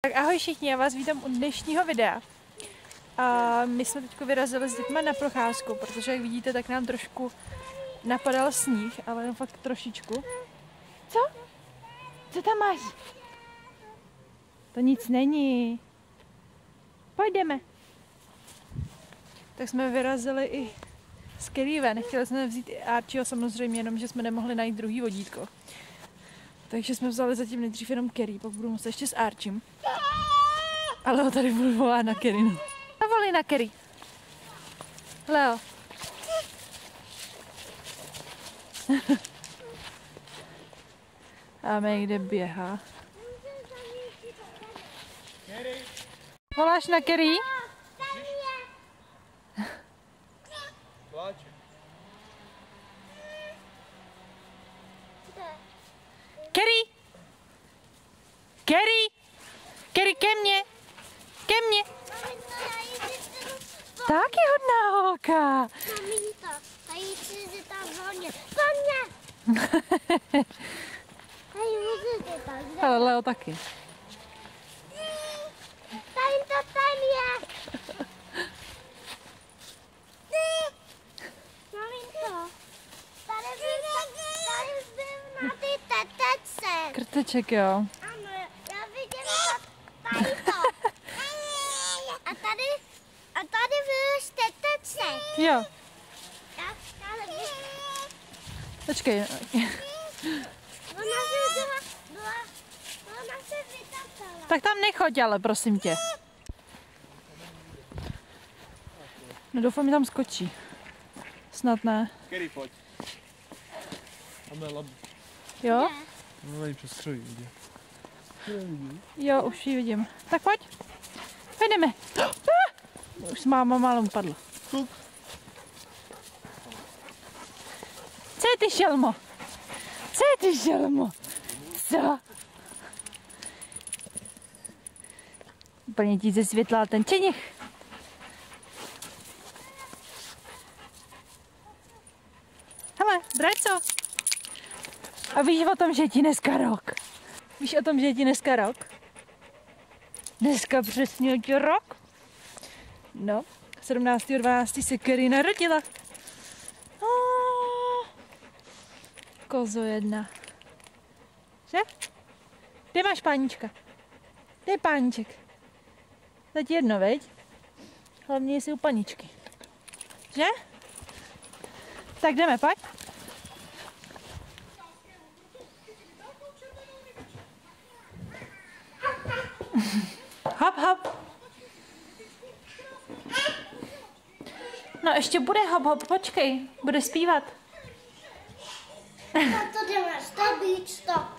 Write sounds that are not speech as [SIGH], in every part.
Tak ahoj všichni, já vás vítám u dnešního videa. A my jsme teď vyrazili s dětmi na procházku, protože jak vidíte, tak nám trošku napadal sníh, ale jen fakt trošičku. Co? Co tam máš? To nic není. Pojďme. Tak jsme vyrazili i z Kellyve. Nechtěli jsme vzít i Archieho samozřejmě, jenom že jsme nemohli najít druhý vodítko. Takže jsme vzali zatím nejdřív jenom Kerry, pak budu muset ještě s Archim. Ale ho tady budu volat na Kerry. No. Zavolej na Kerry. Leo. A mě kde běhá. Voláš na Kerry? Pláče. Kerry! Kerry! Kerry, ke mně! Ke mně! Taky hodná holka! Maminko, tady si tam volně. Volně! Tady Leo taky. Tady to tam je. Maminko, tady byl, tady byl na ty tetece. Krteček, jo. Ano, já viděla tady to. A tady, a tady byl z tetece. Jo, Já, já počkej. Ona se byla, byla, ona se vytapala. Tak tam nechoď ale, prosím tě. No doufám, že tam skočí. Snad ne. Kerry, pojď. Máme lab. Jo? No přes křoví, vidě. Jo, už ji vidím. Tak pojď. Půjdeme. Ah! [GASPS] Už máma málo upadla. Co je ty šelmo? Co je ty šelmo? Co? Úplně ti zesvětlal ten čenich. Hele, Braco. A víš o tom, že ti dneska rok? Víš o tom, že ti dneska rok? Dneska přesně ti rok? No, 17.12. se Kerry narodila. Kozo jedna. Že? Kde máš pánička? Kde je pániček? Teď jedno, veď? Hlavně jestli u paničky. Že? Tak jdeme, pojď. Hop, hop. No ještě bude hop, hop, počkej, bude zpívat. Tak to jdeme, stop, stop.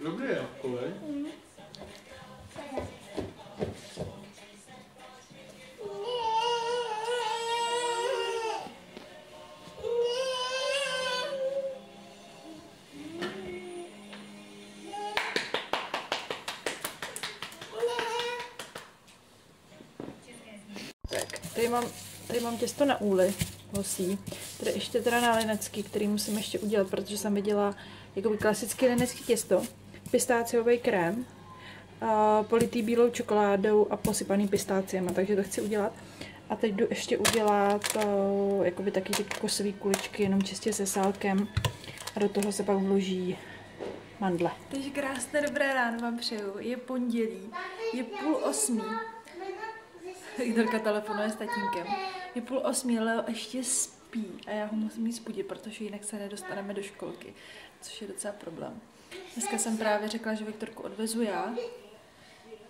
Dobrý veď? Tak, tady mám, tady mám těsto na úly hosí. Tady ještě teda na linecký, který musím ještě udělat, protože jsem viděla jakoby klasický linecký těsto, pistáciový krém, a politý bílou čokoládou a posypaný pistáciema, takže to chci udělat. A teď jdu ještě udělat uh, jakoby taky ty kosové kuličky, jenom čistě se sálkem. A do toho se pak vloží mandle. Takže krásné dobré ráno vám přeju. Je pondělí, je půl osmí. Ignorka telefonuje s tatínkem. Je půl osmí, Leo ještě spí a já ho musím jít zbudit, protože jinak se nedostaneme do školky, což je docela problém. Dneska jsem právě řekla, že Viktorku odvezu já.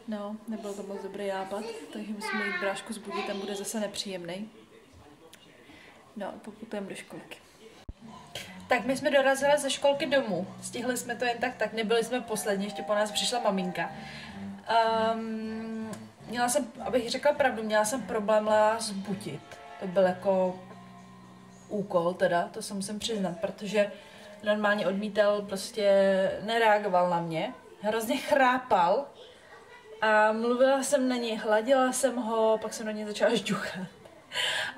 No, nebyl to moc dobrý nápad, takže musíme jít brášku zbudit, ten bude zase nepříjemný. No, poputujeme do školky. Tak my jsme dorazili ze školky domů. Stihli jsme to jen tak, tak nebyli jsme poslední, ještě po nás přišla maminka. Um, měla jsem, abych řekla pravdu, měla jsem problém Lea zbudit. To byl jako úkol teda, to se musím přiznat, protože normálně odmítal, prostě nereagoval na mě. Hrozně chrápal a mluvila jsem na něj, hladila jsem ho, pak jsem na něj začala žďuchat.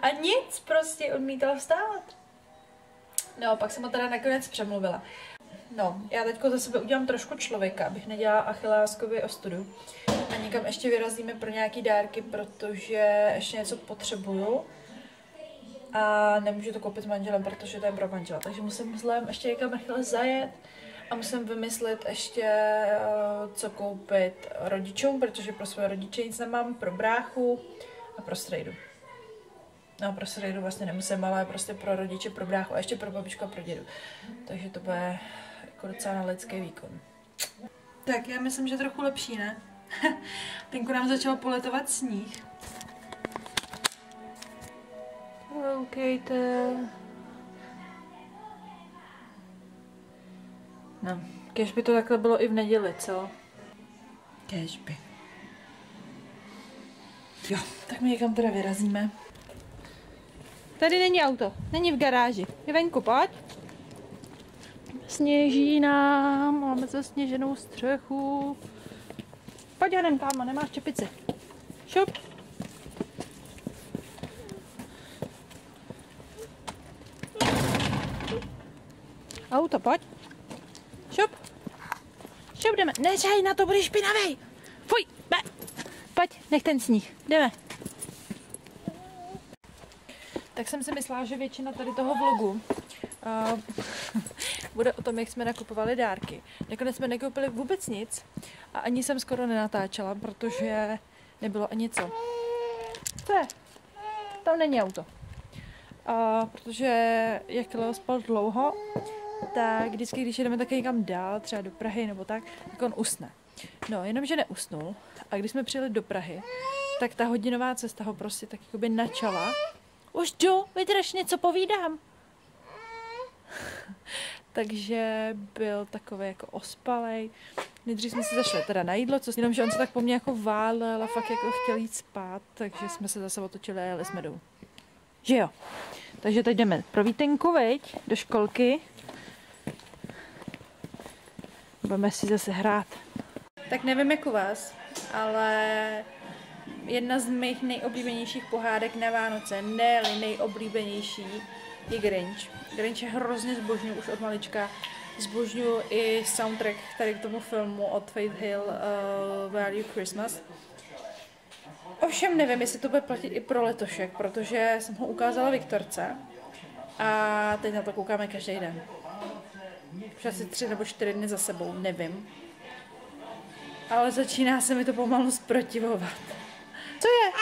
A nic, prostě odmítal vstát. No, pak jsem ho teda nakonec přemluvila. No, já teďko za sebe udělám trošku člověka, abych nedělala Achilláskovi ostudu. A někam ještě vyrazíme pro nějaký dárky, protože ještě něco potřebuju. A nemůžu to koupit s manželem, protože to je pro manžela. Takže musím zlem ještě někam rychle zajet a musím vymyslet ještě, eh, co koupit rodičům, protože pro své rodiče nic nemám, pro bráchu a pro strejdu. No, pro strejdu vlastně nemusím, ale prostě pro rodiče, pro bráchu a ještě pro babičku a pro dědu. Takže to bude jako docela na lidský výkon. Tak já myslím, že trochu lepší, ne? [LAUGHS] Venku nám začal poletovat sníh. Koukejte. No, kež by to takhle bylo i v neděli, co? Kež by. Jo, tak my někam teda vyrazíme. Tady není auto, není v garáži. Je venku, pojď. Sněží nám, máme zasněženou střechu. Pojď Janem, kámo, nemáš čepici. Šup. Auto, pojď. Šup. Šup, jdeme. Neřej, na to budeš špinavej. Fuj, be. Pojď, nech ten sníh. Jdeme. Tak jsem si myslela, že většina tady toho vlogu uh, [LAUGHS] bude o tom, jak jsme nakupovali dárky. Nakonec jsme nekoupili vůbec nic a ani jsem skoro nenatáčela, protože nebylo ani co. Co je? Tam není auto. A protože jak Leo spal dlouho, tak vždycky, když jdeme také někam dál, třeba do Prahy nebo tak, tak on usne. No, jenomže neusnul. A když jsme přijeli do Prahy, tak ta hodinová cesta ho prostě tak jakoby načala. Už jdu, vydrž, něco povídám. [LAUGHS] Takže byl takový jako ospalej. Nejdřív jsme se zašli teda na jídlo, co, jenomže on se tak po mně jako válel a fakt jako chtěl jít spát, takže jsme se zase otočili a jeli jsme dolů. Že jo. Takže teď jdeme pro vítenku, veď, do školky. Budeme si zase hrát. Tak nevím jak u vás, ale jedna z mých nejoblíbenějších pohádek na Vánoce, ne nejoblíbenější, je Grinch. Grinch je hrozně zbožňuji už od malička. Zbožňuji i soundtrack tady k tomu filmu od Faith Hill uh, Value Christmas. Ovšem nevím, jestli to bude platit i pro letošek, protože jsem ho ukázala Viktorce a teď na to koukáme každý den. Už asi tři nebo čtyři dny za sebou, nevím. Ale začíná se mi to pomalu zprotivovat. Co je?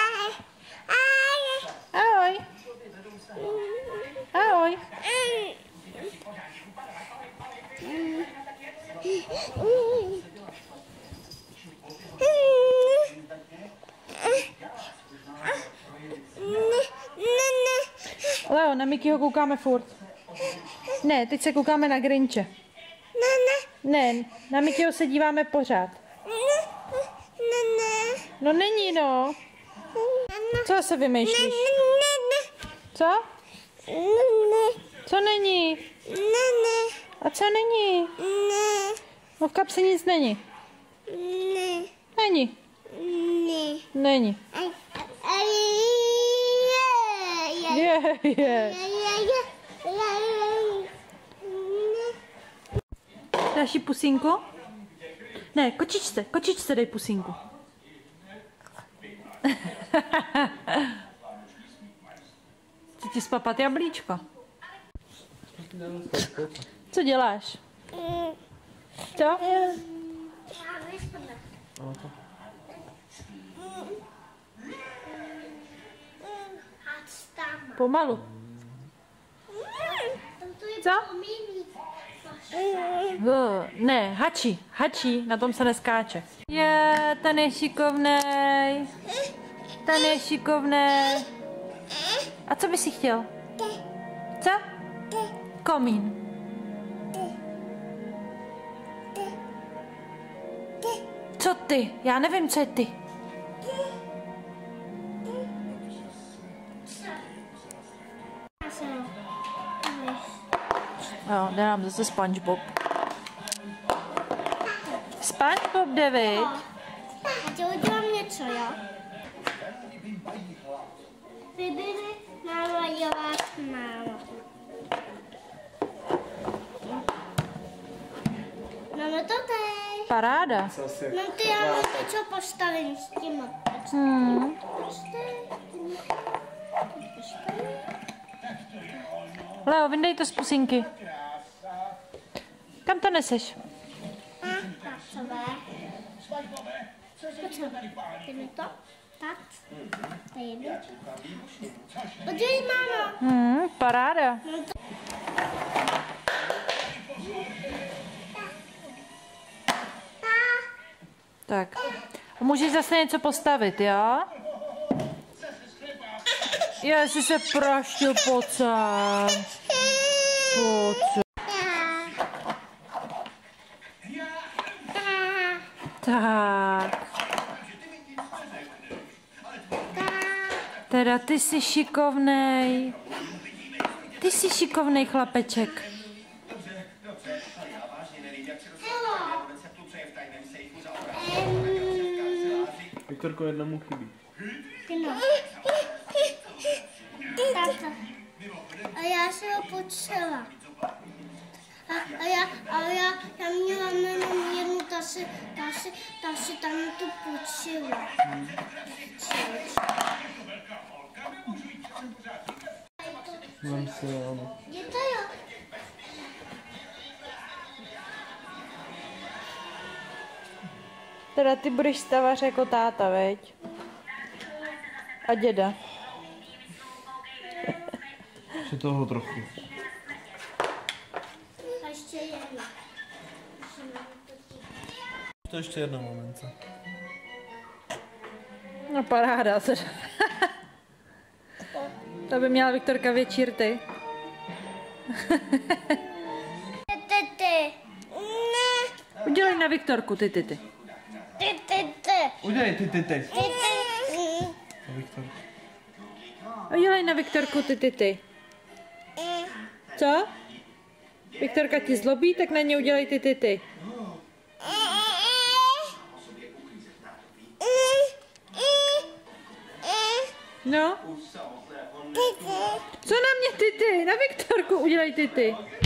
Ahoj. Ahoj. Leo, na Mickeyho koukáme furt. Ne, teď se koukáme na Grinče. Ne, na Mickeyho se díváme pořád. No není no. Co se vymýšlíš? Co? Co není? A co není? No v kapse nic není. Není. Není. Je, je. Dáš jí pusínku? Ne, kočičce, kočičce dej pusínku. [LAUGHS] Chci ti spapat jablíčko. Co děláš? Co? Pomalu. Co? Ne, hači, hači, na tom se neskáče. Je, ten je šikovnej. Ten je šikovnej. A co by si chtěl? Co? Komín. Co ty? Já nevím, co je ty. Jo, jde nám zase SpongeBob. SpongeBob jde, viď? Já ti udělám něco, jo? Vybírej Máma dělá máma. Máme to teď. Paráda. Mám ty, já mám něco postavím s tím. Hmm. Leo, vyndej to z pusinky. Kam to neseš? Pracové. Jdeme to? Tak. To je. Podívej, máma. Hmm, paráda. Tak. A můžeš zase něco postavit, jo? Jestli se praštil, pojď sem. Pojď sem. Tak. Teda ty jsi šikovnej. Ty jsi šikovnej chlapeček. Viktorko, jednomu chybí. No. A já se ho potřeba. A, a, já, a já, já měla jenom jednu, ta si, ta si, ta si tam tu potřeba. Vem si, ano. Je to jo. Teda ty budeš stavař jako táta, veď? A děda. Ještě toho trochu. A ještě jednu. To ještě jedna momence. No paráda. Se... to by měla Viktorka větší rty. Ty, ty, ty. Ne. Udělej na Viktorku, ty, ty, ty. Ty, ty, ty. Udělej ty, ty, ty. Ty, ty. Viktor. Udělej na Viktorku, ty, ty, ty. Co? Viktorka ti zlobí, tak na ně udělej ty, ty, ty. No? Co na mě ty, ty? Na Viktorku udělej ty, ty. Ty, ty.